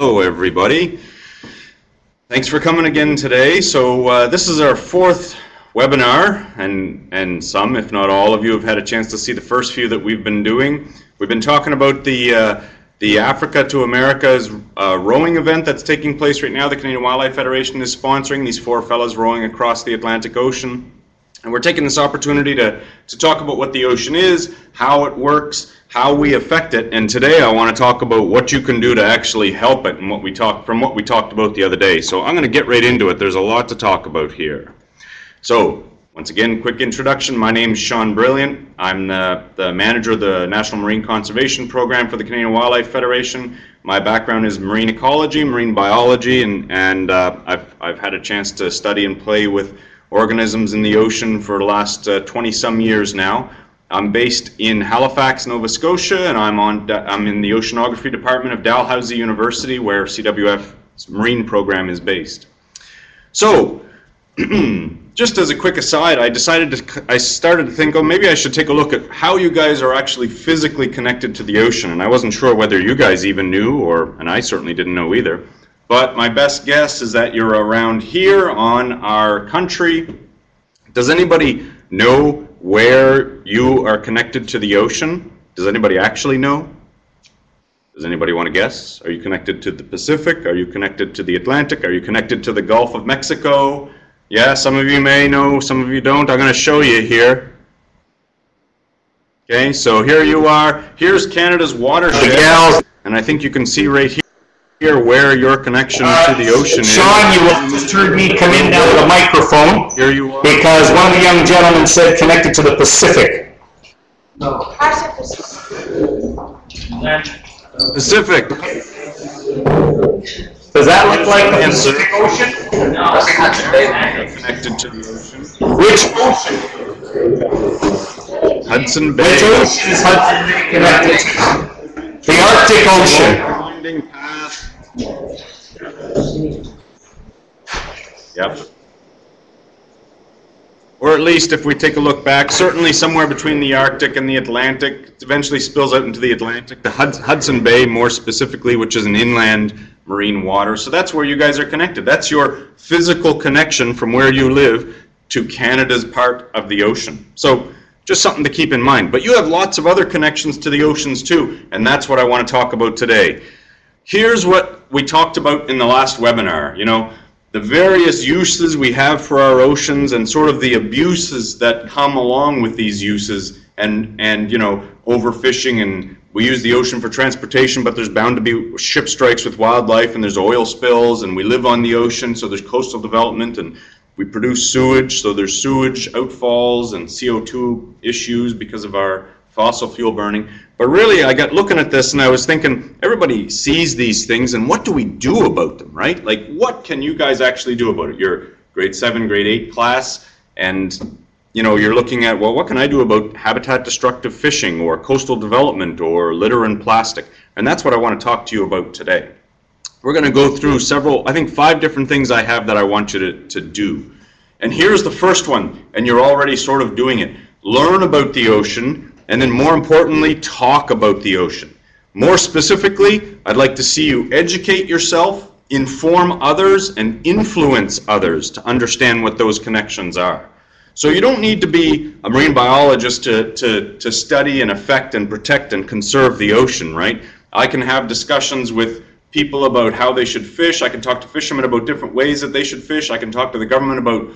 Hello, everybody. Thanks for coming again today. So uh, this is our fourth webinar, and, and some, if not all of you, have had a chance to see the first few that we've been doing. We've been talking about the, uh, the Africa to America's uh, rowing event that's taking place right now. The Canadian Wildlife Federation is sponsoring these four fellows rowing across the Atlantic Ocean. And we're taking this opportunity to, to talk about what the ocean is, how it works, how we affect it, and today I want to talk about what you can do to actually help it and what we talked from what we talked about the other day. So I'm going to get right into it. There's a lot to talk about here. So once again, quick introduction. My name is Sean Brilliant. I'm the, the manager of the National Marine Conservation Program for the Canadian Wildlife Federation. My background is marine ecology, marine biology, and, and uh, I've, I've had a chance to study and play with organisms in the ocean for the last uh, 20 some years now. I'm based in Halifax, Nova Scotia, and I'm on I'm in the oceanography department of Dalhousie University, where CWF's marine program is based. So, just as a quick aside, I decided to I started to think, oh, maybe I should take a look at how you guys are actually physically connected to the ocean, and I wasn't sure whether you guys even knew, or and I certainly didn't know either. But my best guess is that you're around here on our country. Does anybody know where you are connected to the ocean? Does anybody actually know? Does anybody want to guess? Are you connected to the Pacific? Are you connected to the Atlantic? Are you connected to the Gulf of Mexico? Yeah, some of you may know, some of you don't. I'm going to show you here. Okay, so here you are. Here's Canada's watershed. And I think you can see right here here where your connection uh, to the ocean is. Sean, you just heard me come in now with a microphone. Here you are. Because one of the young gentlemen said connected to the Pacific. No. Pacific. Does that look like the Pacific Ocean? No. Connected to the ocean. Which ocean? Hudson Bay. Which ocean is Hudson Bay connected to? The Arctic Ocean. Yep. Or at least if we take a look back, certainly somewhere between the Arctic and the Atlantic, it eventually spills out into the Atlantic, the Hudson Bay more specifically, which is an inland marine water. So that's where you guys are connected. That's your physical connection from where you live to Canada's part of the ocean. So just something to keep in mind. But you have lots of other connections to the oceans too, and that's what I want to talk about today. Here's what we talked about in the last webinar. You know, the various uses we have for our oceans and sort of the abuses that come along with these uses and and you know overfishing and we use the ocean for transportation but there's bound to be ship strikes with wildlife and there's oil spills and we live on the ocean so there's coastal development and we produce sewage so there's sewage outfalls and CO2 issues because of our fossil fuel burning but really, I got looking at this and I was thinking, everybody sees these things, and what do we do about them, right? Like, what can you guys actually do about it? You're grade seven, grade eight class, and you know, you're looking at, well, what can I do about habitat destructive fishing or coastal development or litter and plastic? And that's what I want to talk to you about today. We're going to go through several, I think five different things I have that I want you to, to do. And here's the first one, and you're already sort of doing it. Learn about the ocean and then more importantly, talk about the ocean. More specifically, I'd like to see you educate yourself, inform others, and influence others to understand what those connections are. So you don't need to be a marine biologist to, to, to study and affect and protect and conserve the ocean, right? I can have discussions with people about how they should fish. I can talk to fishermen about different ways that they should fish. I can talk to the government about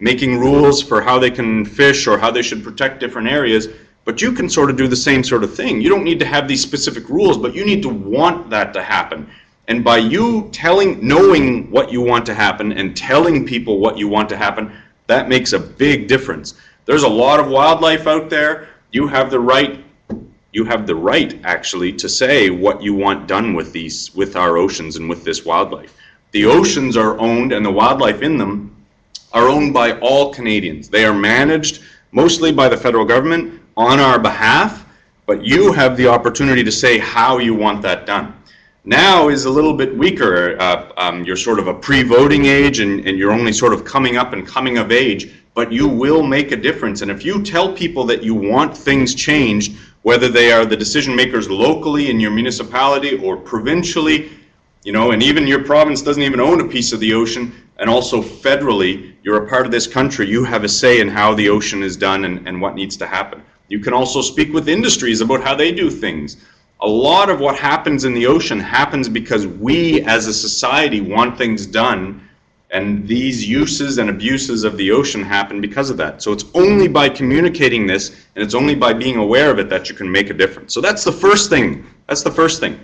making rules for how they can fish or how they should protect different areas. But you can sort of do the same sort of thing. You don't need to have these specific rules, but you need to want that to happen. And by you telling, knowing what you want to happen and telling people what you want to happen, that makes a big difference. There's a lot of wildlife out there. You have the right, you have the right actually to say what you want done with these, with our oceans and with this wildlife. The oceans are owned and the wildlife in them are owned by all Canadians. They are managed mostly by the federal government on our behalf, but you have the opportunity to say how you want that done. Now is a little bit weaker. Uh, um, you're sort of a pre-voting age and, and you're only sort of coming up and coming of age, but you will make a difference. And if you tell people that you want things changed, whether they are the decision makers locally in your municipality or provincially, You know, and even your province doesn't even own a piece of the ocean, and also federally, you're a part of this country. You have a say in how the ocean is done and, and what needs to happen. You can also speak with industries about how they do things. A lot of what happens in the ocean happens because we as a society want things done and these uses and abuses of the ocean happen because of that. So it's only by communicating this and it's only by being aware of it that you can make a difference. So that's the first thing. That's the first thing.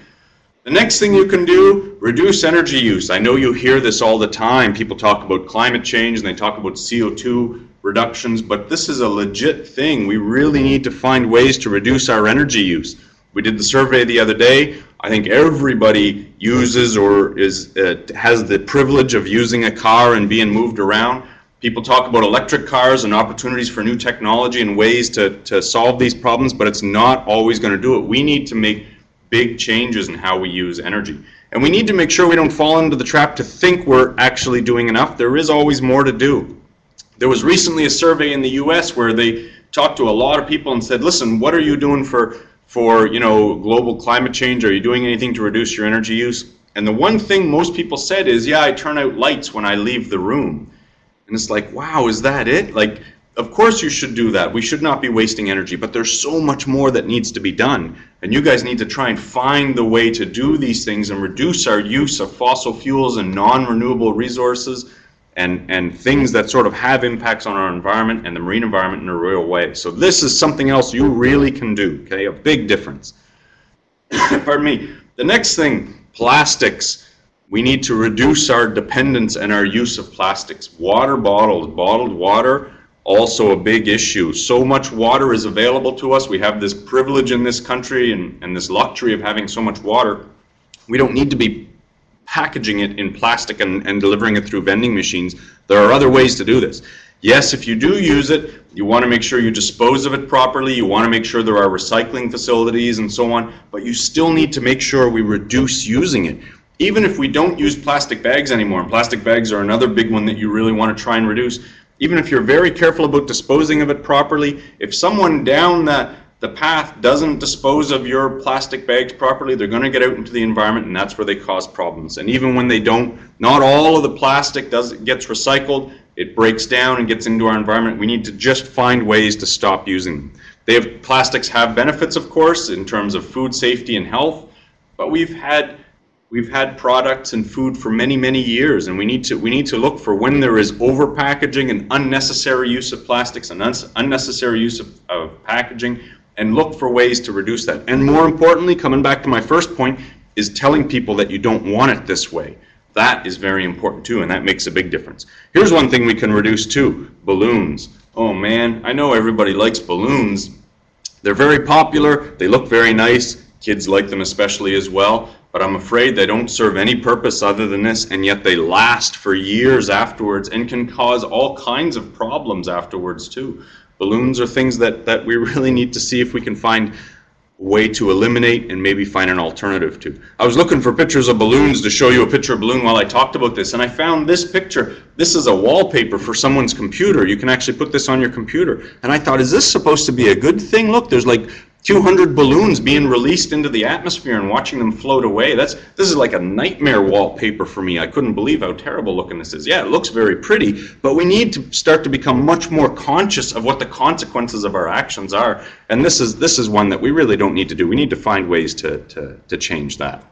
The next thing you can do, reduce energy use. I know you hear this all the time. People talk about climate change and they talk about CO2 reductions, but this is a legit thing. We really need to find ways to reduce our energy use. We did the survey the other day. I think everybody uses or is uh, has the privilege of using a car and being moved around. People talk about electric cars and opportunities for new technology and ways to, to solve these problems, but it's not always going to do it. We need to make big changes in how we use energy. And we need to make sure we don't fall into the trap to think we're actually doing enough. There is always more to do. There was recently a survey in the US where they talked to a lot of people and said, listen, what are you doing for for you know global climate change? Are you doing anything to reduce your energy use? And the one thing most people said is, yeah, I turn out lights when I leave the room. And it's like, wow, is that it? Like, of course you should do that. We should not be wasting energy, but there's so much more that needs to be done. And you guys need to try and find the way to do these things and reduce our use of fossil fuels and non-renewable resources and, and things that sort of have impacts on our environment and the marine environment in a real way. So this is something else you really can do, okay? A big difference. Pardon me. The next thing, plastics. We need to reduce our dependence and our use of plastics. Water bottles, bottled water, also a big issue. So much water is available to us. We have this privilege in this country and, and this luxury of having so much water. We don't need to be packaging it in plastic and, and delivering it through vending machines. There are other ways to do this. Yes, if you do use it, you want to make sure you dispose of it properly. You want to make sure there are recycling facilities and so on. But you still need to make sure we reduce using it. Even if we don't use plastic bags anymore, and plastic bags are another big one that you really want to try and reduce, even if you're very careful about disposing of it properly, if someone down that the path doesn't dispose of your plastic bags properly, they're going to get out into the environment, and that's where they cause problems. And even when they don't, not all of the plastic does gets recycled. It breaks down and gets into our environment. We need to just find ways to stop using them. They have plastics have benefits, of course, in terms of food safety and health, but we've had we've had products and food for many many years and we need to we need to look for when there is over packaging and unnecessary use of plastics and unnecessary use of, of packaging and look for ways to reduce that. And more importantly, coming back to my first point, is telling people that you don't want it this way. That is very important too, and that makes a big difference. Here's one thing we can reduce too, balloons. Oh man, I know everybody likes balloons. They're very popular, they look very nice, kids like them especially as well, but I'm afraid they don't serve any purpose other than this, and yet they last for years afterwards and can cause all kinds of problems afterwards too. Balloons are things that, that we really need to see if we can find a way to eliminate and maybe find an alternative to. I was looking for pictures of balloons to show you a picture of balloon while I talked about this, and I found this picture. This is a wallpaper for someone's computer. You can actually put this on your computer. And I thought, is this supposed to be a good thing? Look, there's like 200 balloons being released into the atmosphere and watching them float away. That's this is like a nightmare wallpaper for me. I couldn't believe how terrible looking this is. Yeah, it looks very pretty, but we need to start to become much more conscious of what the consequences of our actions are. And this is this is one that we really don't need to do. We need to find ways to to, to change that.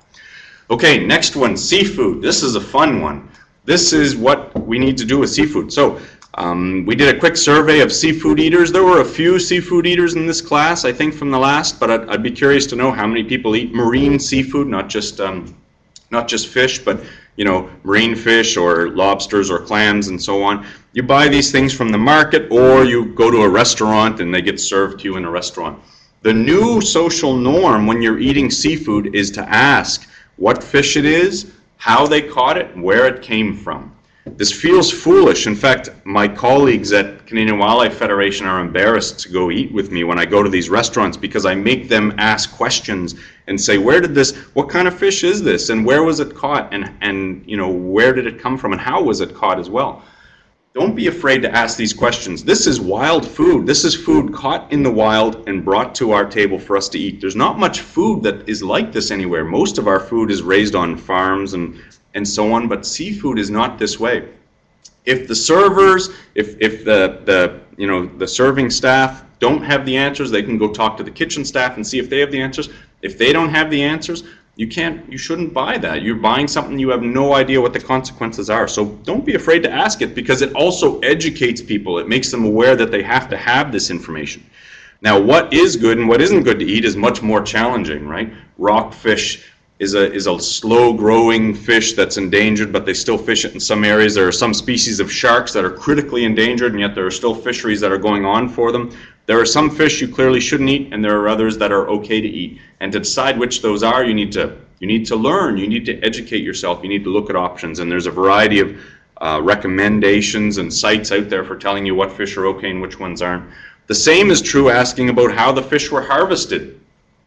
Okay, next one, seafood. This is a fun one. This is what we need to do with seafood. So um, we did a quick survey of seafood eaters. There were a few seafood eaters in this class, I think, from the last, but I'd, I'd be curious to know how many people eat marine seafood, not just um, not just fish, but you know, marine fish or lobsters or clams and so on. You buy these things from the market, or you go to a restaurant and they get served to you in a restaurant. The new social norm when you're eating seafood is to ask what fish it is, how they caught it, where it came from. This feels foolish. In fact, my colleagues at Canadian Wildlife Federation are embarrassed to go eat with me when I go to these restaurants because I make them ask questions and say, where did this, what kind of fish is this? And where was it caught? And, and you know, where did it come from? And how was it caught as well? don't be afraid to ask these questions. This is wild food. This is food caught in the wild and brought to our table for us to eat. There's not much food that is like this anywhere. Most of our food is raised on farms and, and so on, but seafood is not this way. If the servers, if, if the, the, you know, the serving staff don't have the answers, they can go talk to the kitchen staff and see if they have the answers. If they don't have the answers, you can't, you shouldn't buy that. You're buying something you have no idea what the consequences are. So don't be afraid to ask it because it also educates people. It makes them aware that they have to have this information. Now, what is good and what isn't good to eat is much more challenging, right? Rockfish is a is a slow growing fish that's endangered, but they still fish it in some areas. There are some species of sharks that are critically endangered, and yet there are still fisheries that are going on for them. There are some fish you clearly shouldn't eat, and there are others that are okay to eat. And to decide which those are, you need to you need to learn. You need to educate yourself. You need to look at options, and there's a variety of uh, recommendations and sites out there for telling you what fish are okay and which ones aren't. The same is true asking about how the fish were harvested.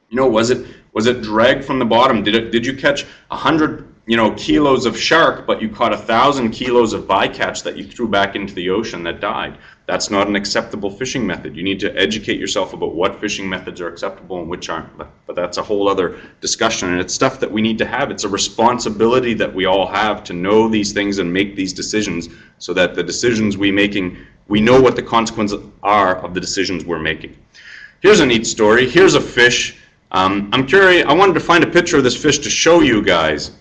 You know, was it was it dragged from the bottom? Did it did you catch hundred you know kilos of shark, but you caught a thousand kilos of bycatch that you threw back into the ocean that died? That's not an acceptable fishing method. You need to educate yourself about what fishing methods are acceptable and which aren't. But, but that's a whole other discussion, and it's stuff that we need to have. It's a responsibility that we all have to know these things and make these decisions, so that the decisions we making we know what the consequences are of the decisions we're making. Here's a neat story. Here's a fish um, I'm curious, I wanted to find a picture of this fish to show you guys.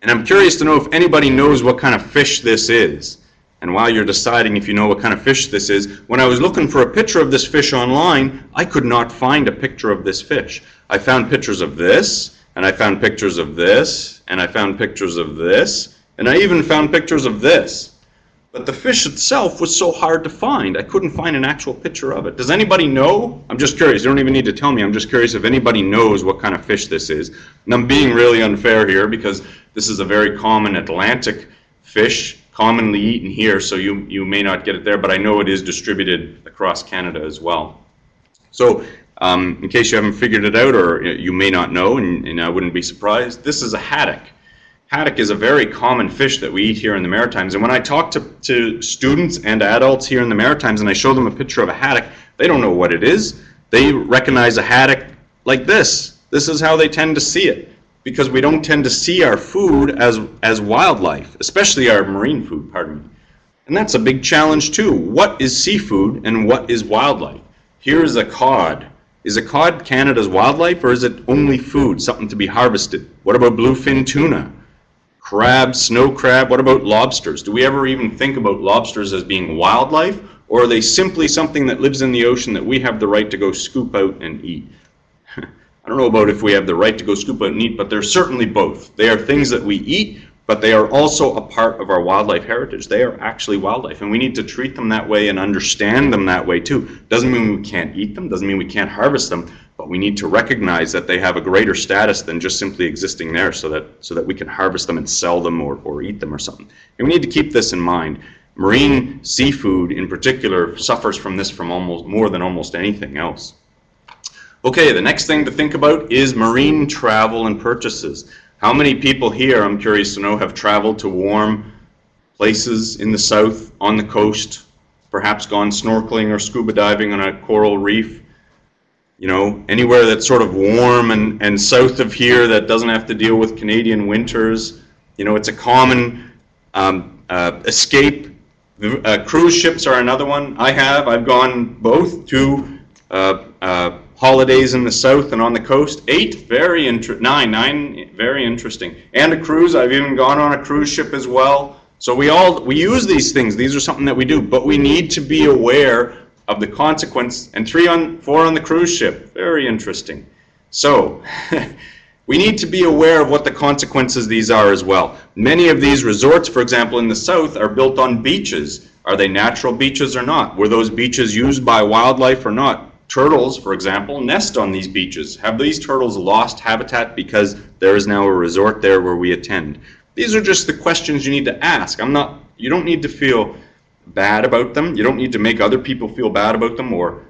And I'm curious to know if anybody knows what kind of fish this is. And while you're deciding if you know what kind of fish this is, when I was looking for a picture of this fish online, I could not find a picture of this fish. I found pictures of this, and I found pictures of this, and I found pictures of this, and I even found pictures of this. But the fish itself was so hard to find. I couldn't find an actual picture of it. Does anybody know? I'm just curious. You don't even need to tell me. I'm just curious if anybody knows what kind of fish this is. And I'm being really unfair here because this is a very common Atlantic fish, commonly eaten here, so you, you may not get it there, but I know it is distributed across Canada as well. So um, in case you haven't figured it out or you may not know, and, and I wouldn't be surprised, this is a haddock haddock is a very common fish that we eat here in the Maritimes. And when I talk to, to students and adults here in the Maritimes and I show them a picture of a haddock, they don't know what it is. They recognize a haddock like this. This is how they tend to see it because we don't tend to see our food as, as wildlife, especially our marine food, pardon me. And that's a big challenge too. What is seafood and what is wildlife? Here's a cod. Is a cod Canada's wildlife or is it only food, something to be harvested? What about bluefin tuna? Crab, snow crab. What about lobsters? Do we ever even think about lobsters as being wildlife, or are they simply something that lives in the ocean that we have the right to go scoop out and eat? I don't know about if we have the right to go scoop out and eat, but they're certainly both. They are things that we eat, but they are also a part of our wildlife heritage. They are actually wildlife, and we need to treat them that way and understand them that way too. Doesn't mean we can't eat them, doesn't mean we can't harvest them, but we need to recognize that they have a greater status than just simply existing there so that so that we can harvest them and sell them or, or eat them or something. And we need to keep this in mind. Marine seafood in particular suffers from this from almost more than almost anything else. Okay, the next thing to think about is marine travel and purchases. How many people here, I'm curious to know, have traveled to warm places in the south, on the coast, perhaps gone snorkeling or scuba diving on a coral reef? you know, anywhere that's sort of warm and, and south of here that doesn't have to deal with Canadian winters. You know, it's a common um, uh, escape. Uh, cruise ships are another one I have. I've gone both to uh, uh holidays in the south and on the coast. Eight, very interesting. Nine, nine, very interesting. And a cruise. I've even gone on a cruise ship as well. So we all we use these things. These are something that we do, but we need to be aware of the consequence, and three on four on the cruise ship. Very interesting. So, we need to be aware of what the consequences these are as well. Many of these resorts, for example, in the south, are built on beaches. Are they natural beaches or not? Were those beaches used by wildlife or not? Turtles, for example, nest on these beaches. Have these turtles lost habitat because there is now a resort there where we attend? These are just the questions you need to ask. I'm not. You don't need to feel bad about them. You don't need to make other people feel bad about them or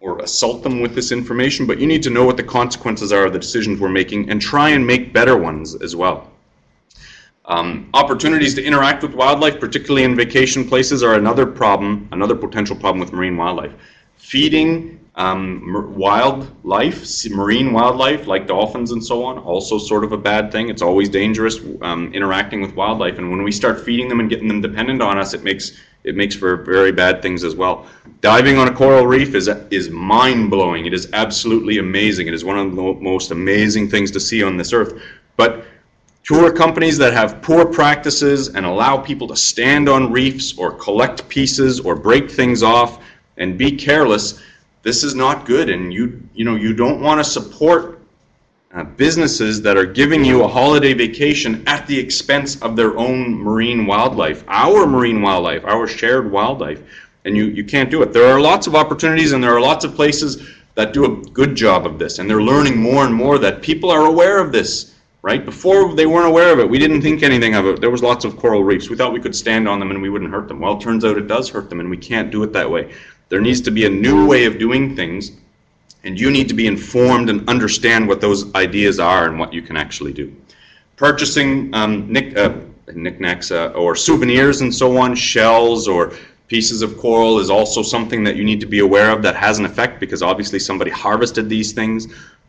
or assault them with this information, but you need to know what the consequences are of the decisions we're making and try and make better ones as well. Um, opportunities to interact with wildlife, particularly in vacation places, are another problem, another potential problem with marine wildlife. Feeding um, wildlife, marine wildlife like dolphins and so on, also sort of a bad thing. It's always dangerous um, interacting with wildlife, and when we start feeding them and getting them dependent on us, it makes it makes for very bad things as well. Diving on a coral reef is is mind blowing. It is absolutely amazing. It is one of the most amazing things to see on this earth. But Tour companies that have poor practices and allow people to stand on reefs or collect pieces or break things off and be careless, this is not good. And you, you know, you don't want to support uh, businesses that are giving you a holiday vacation at the expense of their own marine wildlife, our marine wildlife, our shared wildlife. And you, you can't do it. There are lots of opportunities and there are lots of places that do a good job of this. And they're learning more and more that people are aware of this right? Before they weren't aware of it, we didn't think anything of it. There was lots of coral reefs. We thought we could stand on them and we wouldn't hurt them. Well, it turns out it does hurt them and we can't do it that way. There needs to be a new way of doing things and you need to be informed and understand what those ideas are and what you can actually do. Purchasing um, nick, uh, knickknacks uh, or souvenirs and so on, shells or pieces of coral is also something that you need to be aware of that has an effect because obviously somebody harvested these things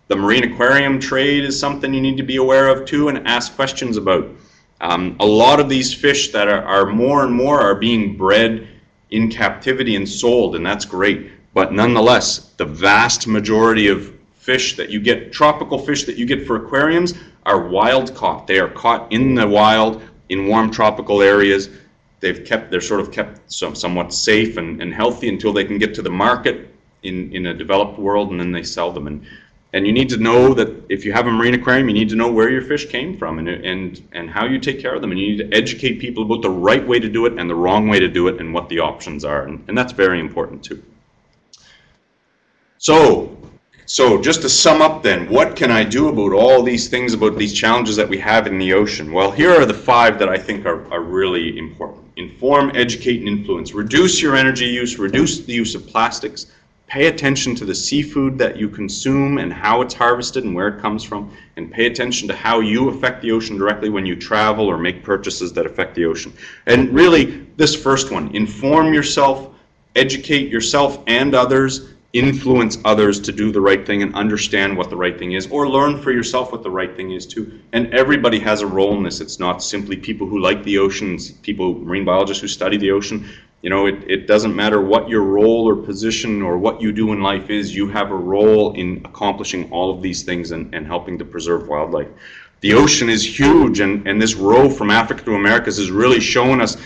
the marine aquarium trade is something you need to be aware of too and ask questions about. Um, a lot of these fish that are, are more and more are being bred in captivity and sold, and that's great. But nonetheless, the vast majority of fish that you get, tropical fish that you get for aquariums, are wild caught. They are caught in the wild in warm tropical areas. They've kept, they're sort of kept some, somewhat safe and, and healthy until they can get to the market in, in a developed world, and then they sell them. And and you need to know that if you have a marine aquarium, you need to know where your fish came from and, and, and how you take care of them. And you need to educate people about the right way to do it and the wrong way to do it and what the options are. And, and that's very important too. So, so just to sum up then, what can I do about all these things, about these challenges that we have in the ocean? Well, here are the five that I think are, are really important. Inform, educate, and influence. Reduce your energy use, reduce the use of plastics, pay attention to the seafood that you consume and how it's harvested and where it comes from, and pay attention to how you affect the ocean directly when you travel or make purchases that affect the ocean. And really, this first one, inform yourself, educate yourself and others, influence others to do the right thing and understand what the right thing is, or learn for yourself what the right thing is too. And everybody has a role in this. It's not simply people who like the oceans, people, marine biologists who study the ocean. You know, it, it doesn't matter what your role or position or what you do in life is, you have a role in accomplishing all of these things and, and helping to preserve wildlife. The ocean is huge, and, and this row from Africa to Americas is really showing us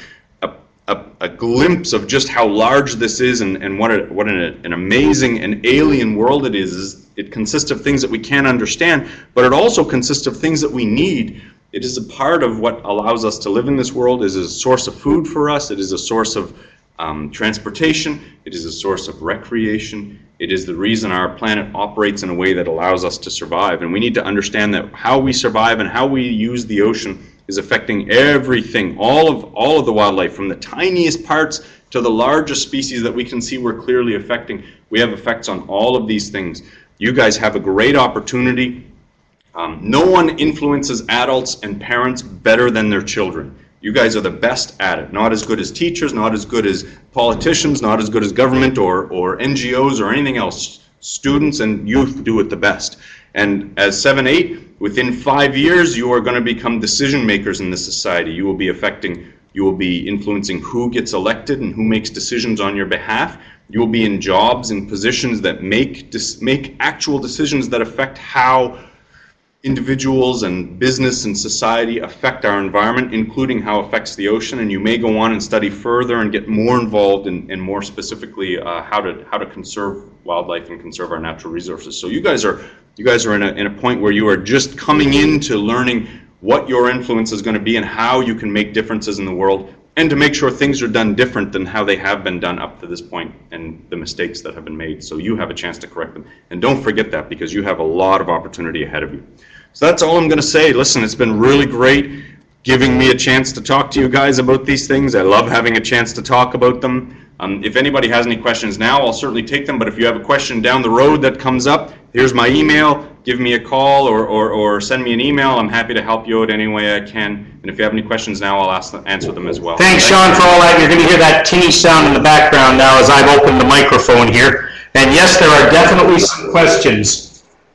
a, a, a glimpse of just how large this is and, and what, a, what an, an amazing and alien world it is. It consists of things that we can't understand, but it also consists of things that we need it is a part of what allows us to live in this world. It is a source of food for us. It is a source of um, transportation. It is a source of recreation. It is the reason our planet operates in a way that allows us to survive. And we need to understand that how we survive and how we use the ocean is affecting everything, all of all of the wildlife, from the tiniest parts to the largest species that we can see we're clearly affecting. We have effects on all of these things. You guys have a great opportunity um, no one influences adults and parents better than their children. You guys are the best at it. Not as good as teachers, not as good as politicians, not as good as government or, or NGOs or anything else. Students and youth do it the best. And as 7-8, within five years, you are going to become decision makers in this society. You will be affecting, you will be influencing who gets elected and who makes decisions on your behalf. You will be in jobs and positions that make, make actual decisions that affect how individuals and business and society affect our environment, including how it affects the ocean. And you may go on and study further and get more involved in, in more specifically uh, how to how to conserve wildlife and conserve our natural resources. So you guys are you guys are in a in a point where you are just coming into learning what your influence is going to be and how you can make differences in the world and to make sure things are done different than how they have been done up to this point and the mistakes that have been made so you have a chance to correct them and don't forget that because you have a lot of opportunity ahead of you so that's all I'm going to say. Listen, it's been really great giving me a chance to talk to you guys about these things. I love having a chance to talk about them. Um, if anybody has any questions now, I'll certainly take them. But if you have a question down the road that comes up, here's my email. give me a call or, or, or send me an email. I'm happy to help you out any way I can. And if you have any questions now, I'll ask, them- answer them as well. Thanks, Sean, for all that. You're gonna hear that tinny sound in the background now as I've opened the microphone here. And yes, there are definitely some questions.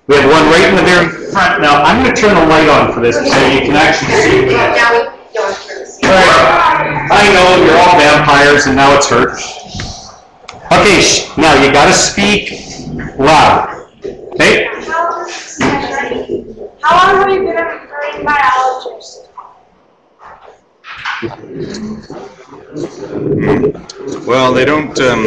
We have one right in the very front. Now, I'm gonna turn the light on for this so you can actually see what it is. Now we don't turn the All right. I know, you're all vampires and now it's hurt. Okay, sh- now you gotta speak loud. Okay? How how long have you been a marine biologist? Well, they don't, um,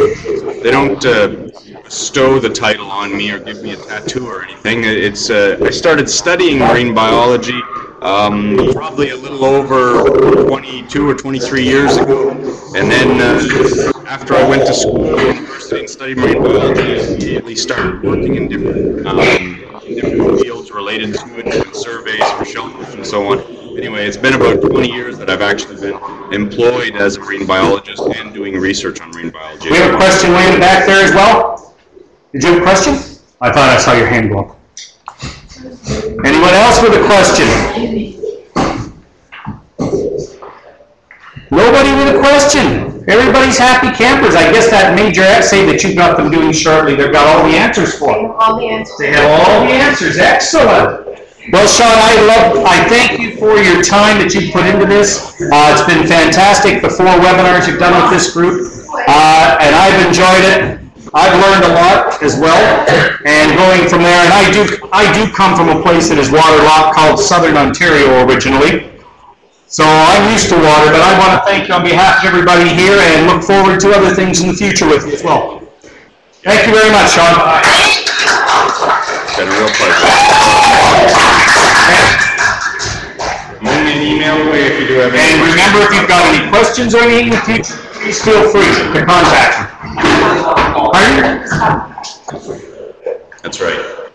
they don't, uh, stow the title on me or give me a tattoo or anything. It's, uh, I started studying marine biology, um, probably a little over twenty-two or twenty-three years ago. And then, uh, after I went to school, university and studied marine biology, I immediately started working in different, um, different fields related to it, doing surveys for shellfish and so on. Anyway, it's been about 20 years that I've actually been employed as a marine biologist and doing research on marine biology. We have a question way in the back there as well? Did you have a question? I thought I saw your hand go up. Anyone else with a question? Nobody with a question? Everybody's happy campers. I guess that major essay that you've got them doing shortly, they've got all the answers for. They have all the answers. They have all the answers. Excellent. Well, Sean, I love, I thank you for your time that you put into this. Uh, it's been fantastic, the four webinars you've done with this group. Uh, and I've enjoyed it. I've learned a lot as well. And going from there, and I do, I do come from a place that is waterlocked called Southern Ontario originally. So I'm used to water, but I want to thank you on behalf of everybody here and look forward to other things in the future with you as well. Thank you very much, Sean. It's been a real pleasure. Only an email away if you do have And remember, if you've got any questions or anything in the future, please feel free to contact me. That's right.